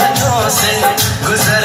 हथों से गुजर